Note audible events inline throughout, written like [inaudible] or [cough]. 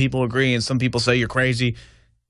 people agree and some people say you're crazy.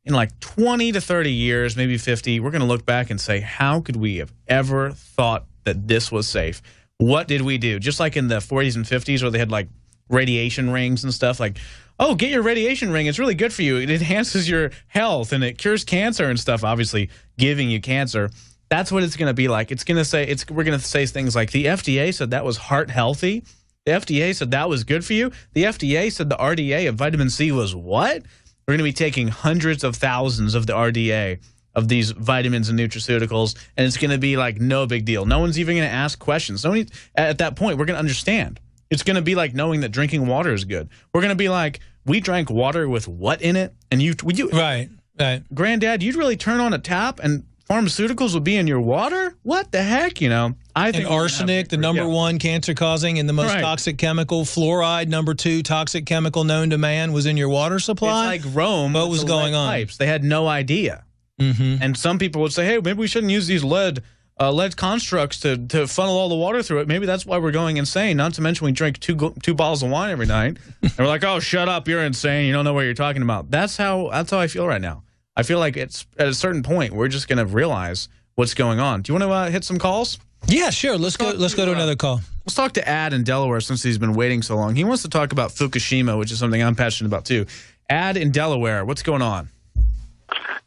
In like 20 to 30 years, maybe 50, we're going to look back and say, how could we have ever thought that this was safe? What did we do? Just like in the 40s and 50s where they had like radiation rings and stuff like, oh, get your radiation ring. It's really good for you. It enhances your health and it cures cancer and stuff, obviously giving you cancer. That's what it's going to be like. It's going to say it's we're going to say things like the FDA said that was heart healthy. The FDA said that was good for you. The FDA said the RDA of vitamin C was what? We're going to be taking hundreds of thousands of the RDA of these vitamins and nutraceuticals, and it's going to be like no big deal. No one's even going to ask questions. No one, at that point, we're going to understand. It's going to be like knowing that drinking water is good. We're going to be like, we drank water with what in it? And you, would you right, right. Granddad, you'd really turn on a tap and pharmaceuticals would be in your water? What the heck? You know, I think and arsenic, the number yeah. one cancer causing and the most right. toxic chemical, fluoride, number two toxic chemical known to man, was in your water supply. It's like Rome. What was going on? Pipes. They had no idea. Mm -hmm. And some people would say, hey, maybe we shouldn't use these lead. Uh, lead constructs to, to funnel all the water through it. Maybe that's why we're going insane. Not to mention we drink two two bottles of wine every night, [laughs] and we're like, "Oh, shut up! You're insane. You don't know what you're talking about." That's how that's how I feel right now. I feel like it's at a certain point we're just going to realize what's going on. Do you want to uh, hit some calls? Yeah, sure. Let's, let's go. Let's to, go to uh, another call. Let's talk to Ad in Delaware since he's been waiting so long. He wants to talk about Fukushima, which is something I'm passionate about too. Ad in Delaware, what's going on?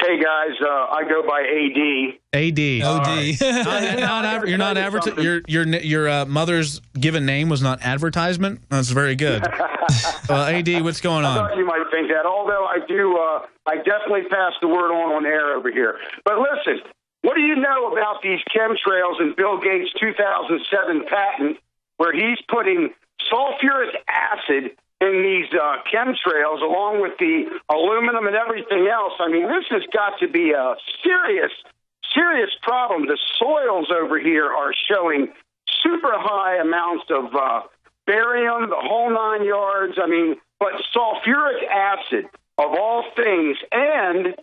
Hey guys, uh, I go by AD. AD. OD. not, not, you're not advertising. Your your your uh, mother's given name was not advertisement. That's very good. [laughs] uh, AD, what's going on? I thought you might think that. Although I do, uh, I definitely pass the word on on air over here. But listen, what do you know about these chemtrails and Bill Gates' 2007 patent, where he's putting sulfuric acid in these uh, chemtrails, along with the aluminum and everything else? I mean, this has got to be a serious, serious problem. The soils over here are showing super high amounts of uh, barium, the whole nine yards. I mean, but sulfuric acid of all things, and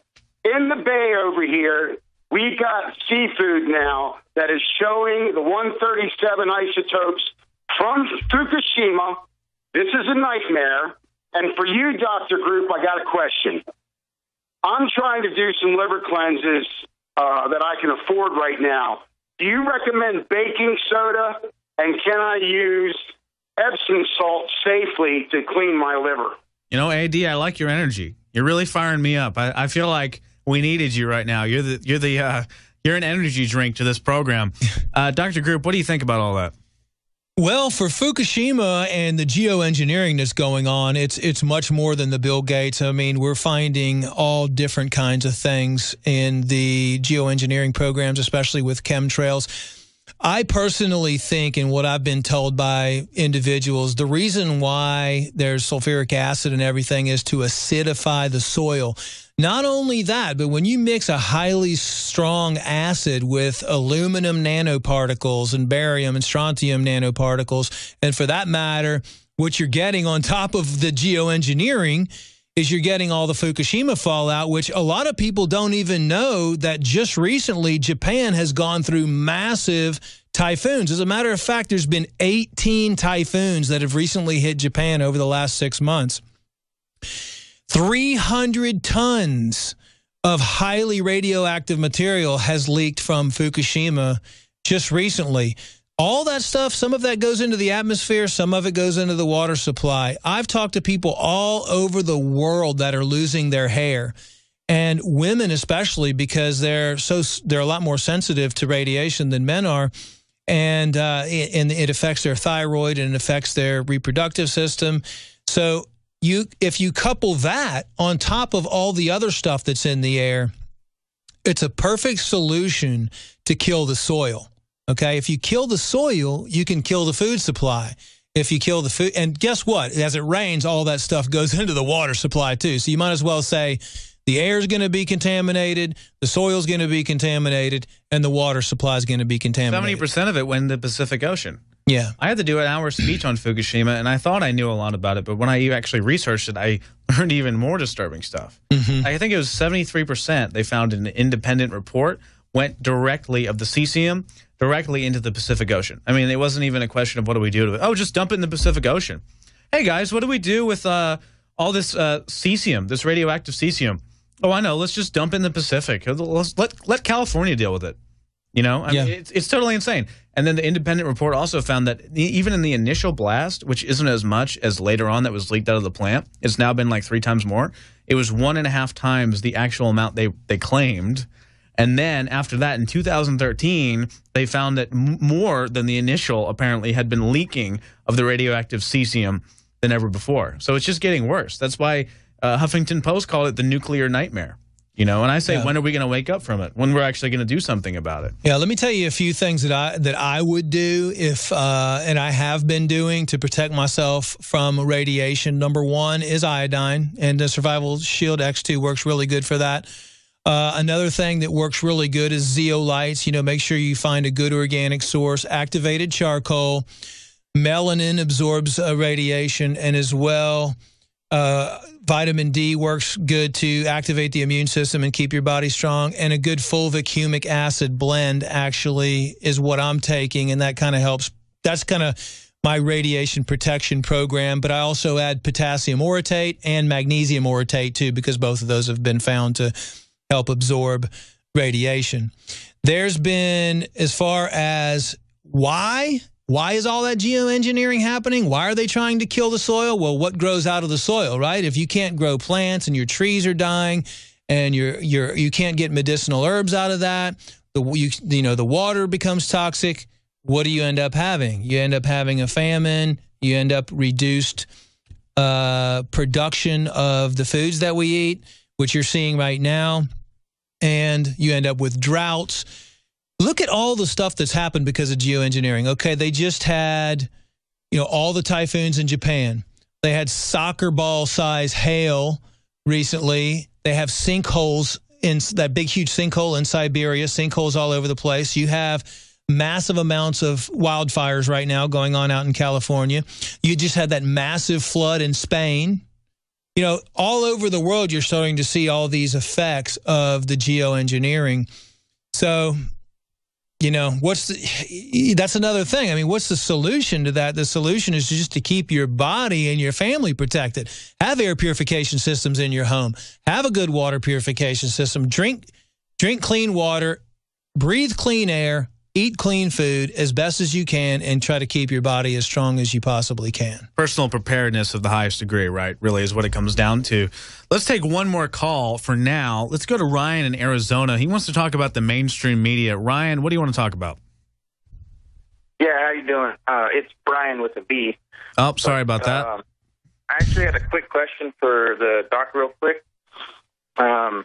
in the bay over here, we got seafood now that is showing the 137 isotopes from Fukushima. This is a nightmare. And for you, Dr. Group, I got a question. I'm trying to do some liver cleanses uh, that I can afford right now. Do you recommend baking soda? And can I use Epsom salt safely to clean my liver? You know, AD, I like your energy. You're really firing me up. I, I feel like we needed you right now. You're the you're the uh, you're an energy drink to this program. [laughs] Uh, Dr. Group, what do you think about all that? Well, for Fukushima and the geoengineering that's going on, it's it's much more than the Bill Gates. I mean, we're finding all different kinds of things in the geoengineering programs, especially with chemtrails. I personally think, and what I've been told by individuals, the reason why there's sulfuric acid and everything is to acidify the soil. Not only that, but when you mix a highly strong acid with aluminum nanoparticles and barium and strontium nanoparticles, and for that matter, what you're getting on top of the geoengineering is you're getting all the Fukushima fallout, which a lot of people don't even know that just recently Japan has gone through massive typhoons. As a matter of fact, there's been 18 typhoons that have recently hit Japan over the last six months. 300 tons of highly radioactive material has leaked from Fukushima just recently. All that stuff, some of that goes into the atmosphere, some of it goes into the water supply. I've talked to people all over the world that are losing their hair and women especially because they're so they're a lot more sensitive to radiation than men are and uh, it, and it affects their thyroid and it affects their reproductive system so you if you couple that on top of all the other stuff that's in the air, it's a perfect solution to kill the soil. Okay, if you kill the soil, you can kill the food supply. If you kill the food, and guess what? As it rains, all that stuff [laughs] goes into the water supply too. So you might as well say the air is going to be contaminated, the soil is going to be contaminated, and the water supply is going to be contaminated. 70% of it went in the Pacific Ocean. Yeah. I had to do an hour speech on Fukushima, and I thought I knew a lot about it, but when I actually researched it, I [laughs] learned even more disturbing stuff. Mm -hmm. I think it was 73% they found in an independent report went directly of the cesium directly into the Pacific Ocean. I mean, it wasn't even a question of what do we do to it. Oh, just dump it in the Pacific Ocean. Hey, guys, what do we do with uh, all this uh, cesium, this radioactive cesium. Oh, I know. Let's just dump in the Pacific. Let's let let California deal with it. You know, I Yeah. mean, it's, it's totally insane. And then the independent report also found that even in the initial blast, which isn't as much as later on that was leaked out of the plant, it's now been like three times more. It was one and a half times the actual amount they they claimed. And then after that, in 2013, they found that m- more than the initial apparently had been leaking of the radioactive cesium than ever before. So it's just getting worse. That's why uh, Huffington Post called it the nuclear nightmare. You know, and I say, Yeah. when are we going to wake up from it? When we're actually going to do something about it? Yeah, let me tell you a few things that I that I would do if uh, and I have been doing to protect myself from radiation. Number one is iodine, and the Survival Shield X2 works really good for that. Uh, another thing that works really good is zeolites. You know, make sure you find a good organic source. Activated charcoal, melanin absorbs uh, radiation, and as well. Uh, vitamin D works good to activate the immune system and keep your body strong. And a good fulvic humic acid blend actually is what I'm taking, and that kind of helps. That's kind of my radiation protection program. But I also add potassium orotate and magnesium orotate too, because both of those have been found to help absorb radiation. There's been as far as why why is all that geoengineering happening? Why are they trying to kill the soil? Well, what grows out of the soil, right? If you can't grow plants and your trees are dying and you're you're you can't get medicinal herbs out of that, the you, you know the water becomes toxic. What do you end up having? You end up having a famine. You end up reduced uh, production of the foods that we eat, which you're seeing right now, and you end up with droughts. Look at all the stuff that's happened because of geoengineering. Okay, they just had, you know, all the typhoons in Japan. They had soccer ball size hail recently. They have sinkholes in that big, huge sinkhole in Siberia, sinkholes all over the place. You have massive amounts of wildfires right now going on out in California. You just had that massive flood in Spain. You know, all over the world, you're starting to see all these effects of the geoengineering. So, you know, what's the, [sighs] that's another thing. I mean, what's the solution to that? The solution is just to keep your body and your family protected. Have air purification systems in your home. Have a good water purification system. Drink drink clean water, breathe clean air, eat clean food as best as you can and try to keep your body as strong as you possibly can. Personal preparedness of the highest degree, right? Really is what it comes down to. Let's take one more call for now. Let's go to Ryan in Arizona. He wants to talk about the mainstream media. Ryan, what do you want to talk about? Yeah, how you doing? Uh, it's Brian with a B. Oh, sorry about that. Um, I actually had a quick question for the doc, real quick. Um,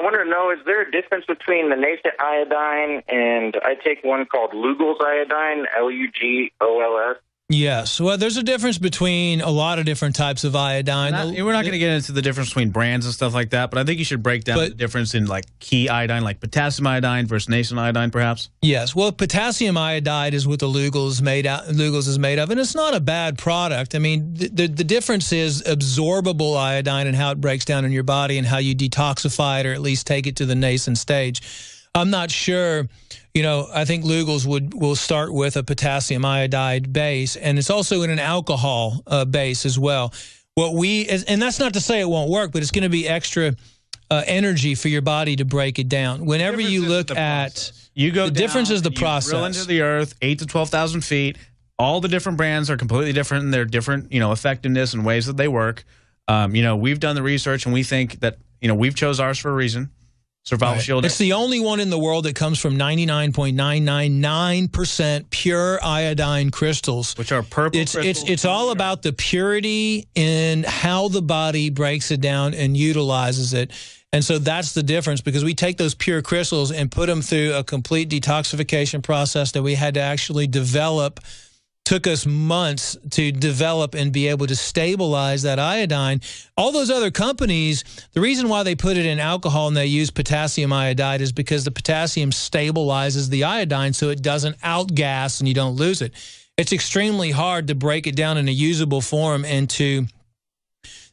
I want to know: is there a difference between the nascent iodine and I take one called Lugol's iodine, L U G O L S? Yes. Well, uh, there's a difference between a lot of different types of iodine. Not- we're not going to get into the difference between brands and stuff like that, but I think you should break down But- the difference in like key iodine, like potassium iodine versus nascent iodine, perhaps. Yes, well, potassium iodide is what the Lugol's made out. Lugol's is made of, and it's not a bad product. I mean, the, the the difference is absorbable iodine and how it breaks down in your body and how you detoxify it or at least take it to the nascent stage. I'm not sure. You know, I think Lugol's would will start with a potassium iodide base, and it's also in an alcohol uh, base as well. What we and that's not to say it won't work, but it's going to be extra uh, energy for your body to break it down. Whenever you look at you go the difference is the you drill process. into the earth, eight to twelve thousand feet. All the different brands are completely different in their different, you know, effectiveness and ways that they work. Um, you know, we've done the research and we think that you know we've chose ours for a reason. Survival Right. Shield. It's the only one in the world that comes from 99.999% pure iodine crystals. which are purple. It's it's it's all about the purity in how the body breaks it down and utilizes it. And so that's the difference because we take those pure crystals and put them through a complete detoxification process that we had to actually develop took us months to develop and be able to stabilize that iodine. All those other companies, the reason why they put it in alcohol and they use potassium iodide is because the potassium stabilizes the iodine so it doesn't outgas and you don't lose it. It's extremely hard to break it down in a usable form and to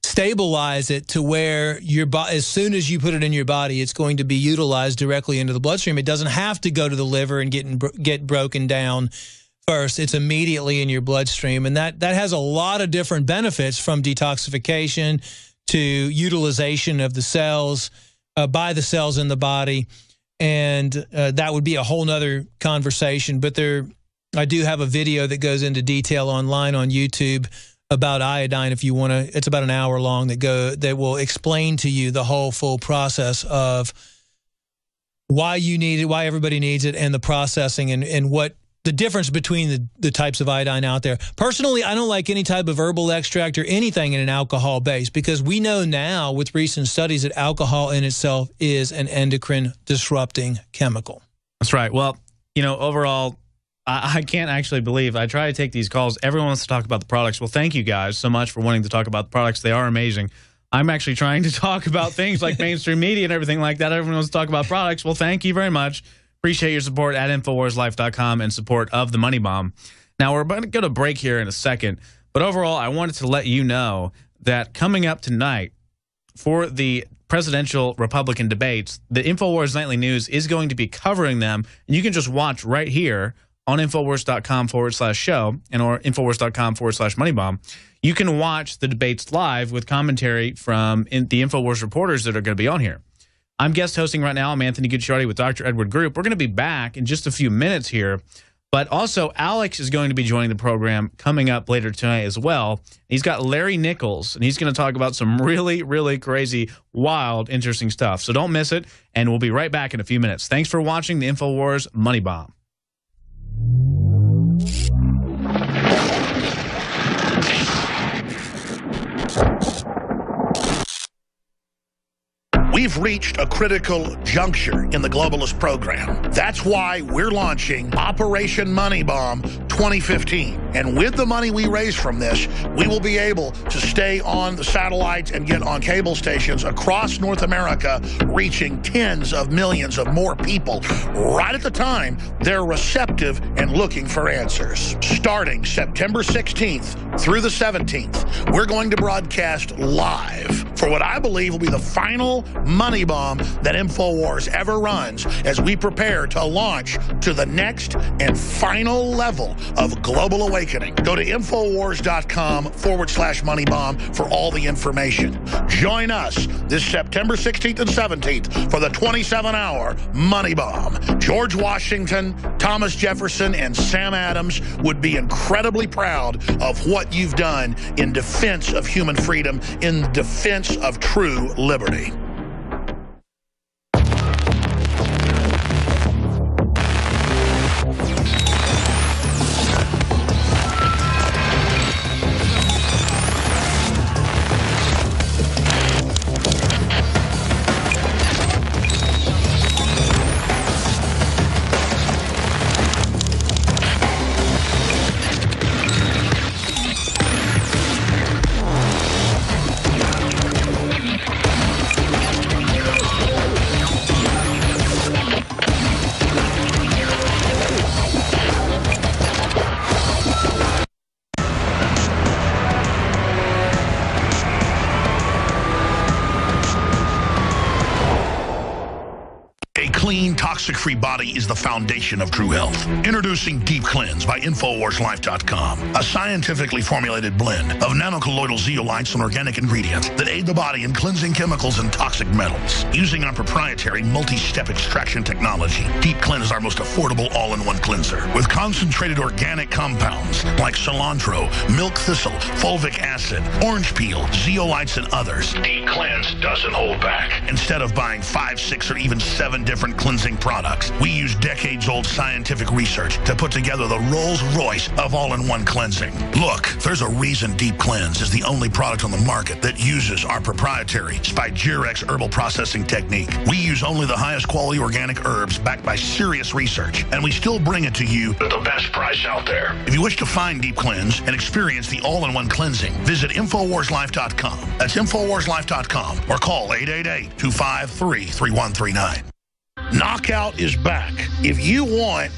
stabilize it to where your bo- as soon as you put it in your body, it's going to be utilized directly into the bloodstream. It doesn't have to go to the liver and get in, get broken down first, it's immediately in your bloodstream. And that, that has a lot of different benefits from detoxification to utilization of the cells uh, by the cells in the body. And uh, that would be a whole nother conversation. But there, I do have a video that goes into detail online on YouTube about iodine if you want to it's about an hour long that go that will explain to you the whole full process of why you need it why everybody needs it and the processing and, and what the difference between the, the types of iodine out there. Personally, I don't like any type of herbal extract or anything in an alcohol base because we know now with recent studies that alcohol in itself is an endocrine disrupting chemical. That's right. Well, you know, overall, I, I can't actually believe I try to take these calls. Everyone wants to talk about the products. Well, thank you guys so much for wanting to talk about the products. They are amazing. I'm actually trying to [laughs] talk about things like [laughs] mainstream media and everything like that. Everyone wants to talk about products. Well, thank you very much. Appreciate your support at InfoWarsLife.com and support of the Money Bomb. Now, we're about to go to break here in a second, but overall, I wanted to let you know that coming up tonight for the presidential Republican debates, the InfoWars Nightly News is going to be covering them, and you can just watch right here on Infowars.com forward slash show and or Infowars.com forward slash money bomb. You can watch the debates live with commentary from the Infowars reporters that are going to be on here. I'm guest hosting right now. I'm Anthony Gucciardi with Dr. Edward Group. We're going to be back in just a few minutes here. But also, Alex is going to be joining the program coming up later tonight as well. He's got Larry Nichols, and he's going to talk about some really, really crazy, wild, interesting stuff. So don't miss it, and we'll be right back in a few minutes. Thanks for watching the InfoWars Money Bomb. We've reached a critical juncture in the globalist program. That's why we're launching Operation Money Bomb 2015. And with the money we raise from this, we will be able to stay on the satellites and get on cable stations across North America, reaching tens of millions of more people right at the time they're receptive and looking for answers. Starting September 16th through the 17th, we're going to broadcast live for what I believe will be the final money bomb that InfoWars ever runs as we prepare to launch to the next and final level of global awakening. Go to Infowars.com forward slash money bomb for all the information. Join us this September 16th and 17th for the 27 hour money bomb. George Washington, Thomas Jefferson, and Sam Adams would be incredibly proud of what you've done in defense of human freedom, in defense of true liberty. Toxic-free body is the foundation of true health. Introducing Deep Cleanse by InfoWarsLife.com, a scientifically formulated blend of nanocolloidal zeolites and organic ingredients that aid the body in cleansing chemicals and toxic metals. Using our proprietary multi-step extraction technology, Deep Cleanse is our most affordable all-in-one cleanser. With concentrated organic compounds like cilantro, milk thistle, fulvic acid, orange peel, zeolites, and others, Deep Cleanse doesn't hold back. Instead of buying five, six, or even seven different cleansing products, products. We use decades-old scientific research to put together the Rolls-Royce of all-in-one cleansing. Look, there's a reason Deep Cleanse is the only product on the market that uses our proprietary Spagyrex herbal processing technique. We use only the highest quality organic herbs backed by serious research, and we still bring it to you at the best price out there. If you wish to find Deep Cleanse and experience the all-in-one cleansing, visit InfoWarsLife.com. That's InfoWarsLife.com or call 888-253-3139. Knockout is back. If you want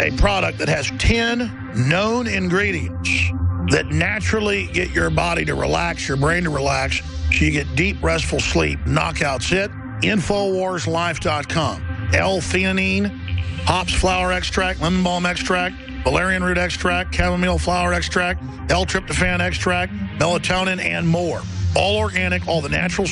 a product that has 10 known ingredients that naturally get your body to relax, your brain to relax, so you get deep, restful sleep, Knockout's it. Infowarslife.com. L-theanine, hops flower extract, lemon balm extract, valerian root extract, chamomile flower extract, L-tryptophan extract, melatonin, and more. All organic, all the natural